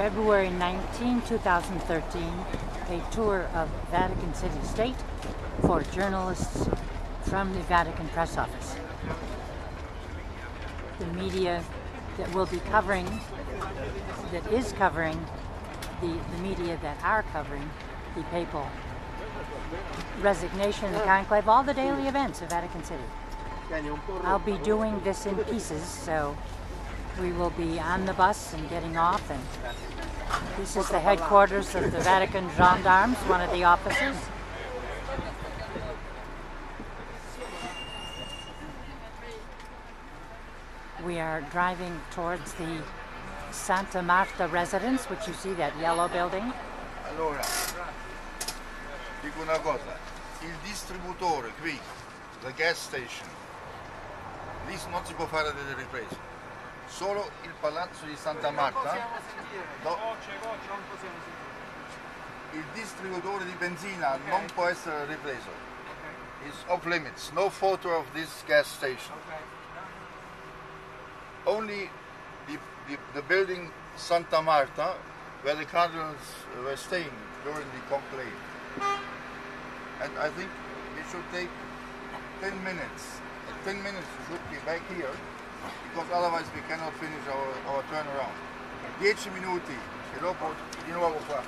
February 19, 2013, a tour of Vatican City State for journalists from the Vatican Press Office. The media that will be covering, that is covering, the, the media that are covering the papal resignation, the conclave, all the daily events of Vatican City. I'll be doing this in pieces, so we will be on the bus and getting off. And this is the headquarters of the Vatican Gendarmes, one of the offices. We are driving towards the Santa Marta residence, which you see that yellow building. Allora, dico una cosa, il distributore qui, la gas station, lì non si può fare delle riprese, solo il palazzo di Santa Marta, no, Voce, voce, non possiamo sentire. il distributore di benzina non può essere ripreso. It's off limits, no photo of this gas station. Only the, the, the building Santa Marta, where the cardinals were staying during the conclave. And I think it should take 10 minutes. In 10 minutes should be back here, because otherwise we cannot finish our, our turnaround. 10 minuti e di nuovo qua.